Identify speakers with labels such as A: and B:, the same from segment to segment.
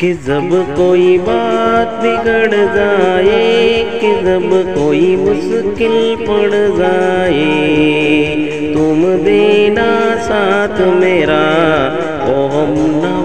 A: कि जब कोई बात बिगड़ जाए, कि जब कोई मुश्किल पड़ जाए, तुम देना साथ मेरा, ओ हम नवा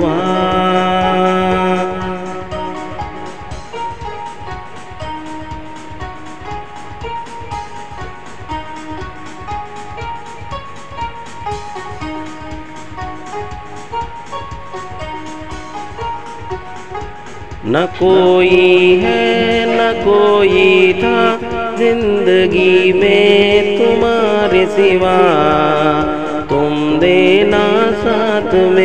A: न कोई है न कोई था ज़िंदगी में तुम्हारे सिवा। तुम देना साथ मेरा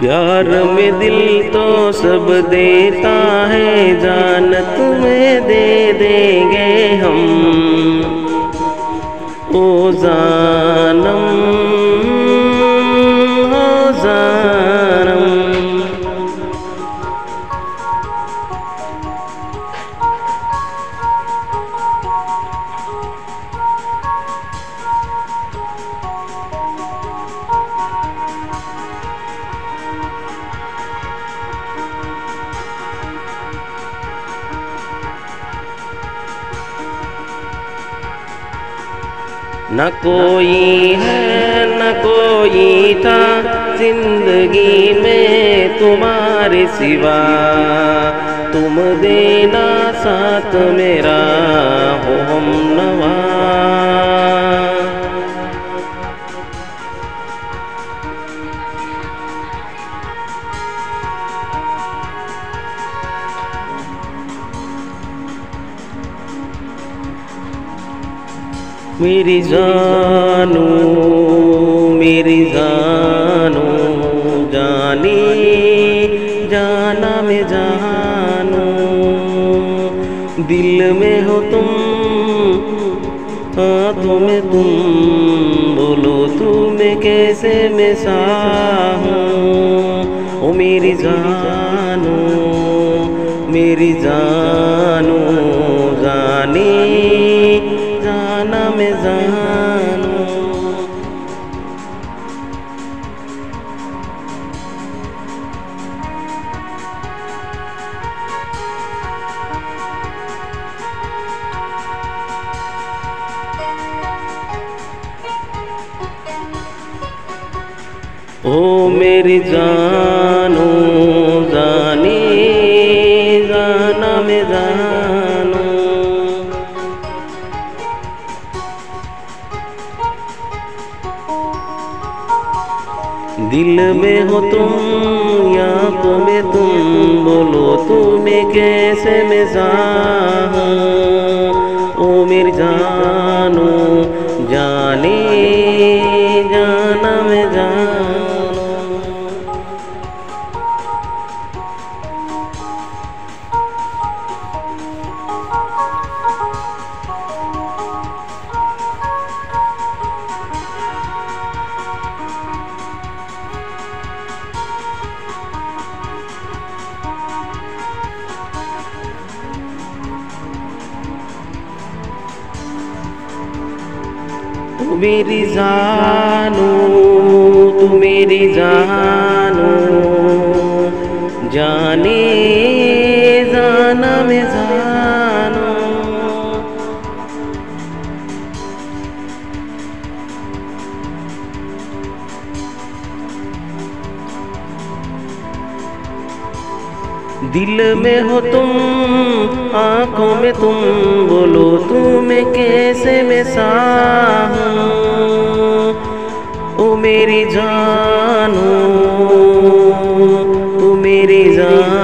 A: प्यार में दिल तो सब देता है जान तुम्हें दे देंगे हम। ओ जानम ओ जानम न कोई है, न कोई था ज़िंदगी में तुम्हारे सिवा। तुम देना साथ मेरा हो, हम नवा। मेरी जानू मेरी जानू, जानी, जाना में जानू। दिल में हो तुम, हाथों में तुम, बोलो तुम्हें कैसे मैं साहूँ? ओ मेरी जानू मेरी जानू। ओ मेरी जानू जानी जाना मैं जानू दिल में हो तुम या तो में तुम बोलो तुम्हें कैसे मैं तू मेरी जानू तू मेरी जानो। जाने जाना मैं जानू। दिल में हो तुम आँखों में तुम बोलो तुम्हें कैसे मैं हूँ? ओ मेरी जानू तू मेरी जानू।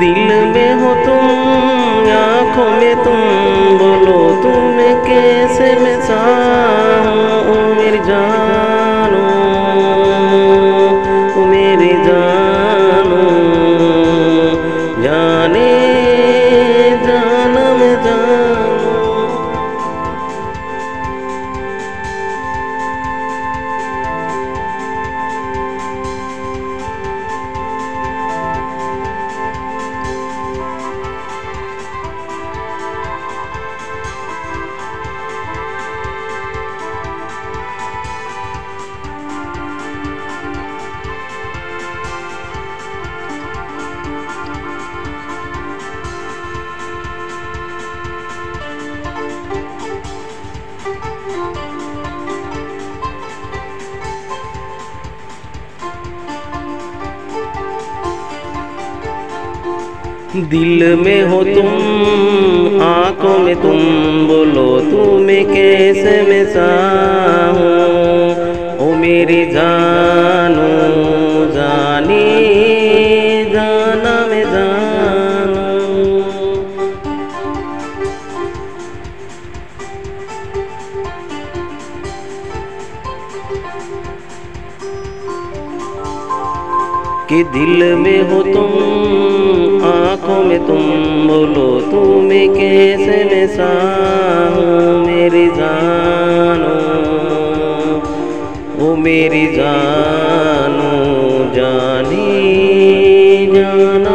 A: दिल में हो तुम आँखों में तुम दिल में हो तुम, आँखों में तुम, बोलो तुम्हें कैसे मैं चाहूँ ओ मेरी जानू, जानी, जाना मैं जानू। कि दिल में हो तुम आँखों में तुम बोलो तुम्हें कैसे मैं मेरी जानो? ओ मेरी जानो जानी जानू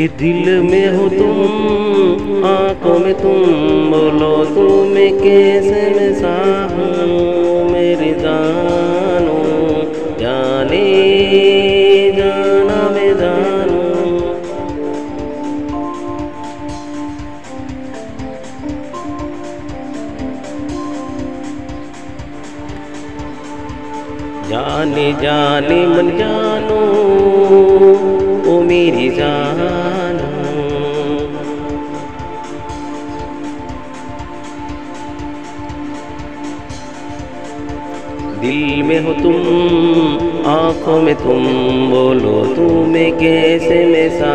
A: कि दिल में हो तुम, आँखों में तुम, बोलो तुम्हें कैसे मैं चाहूँ, मेरी जानो, जाने, जाना मैं जानू। जाने जाने, मन जानो, ओ मेरी जानो। दिल में हो तुम, आँखों में तुम, बोलो तुम्हें कैसे मैं सा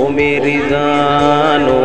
A: ओ मेरी जानो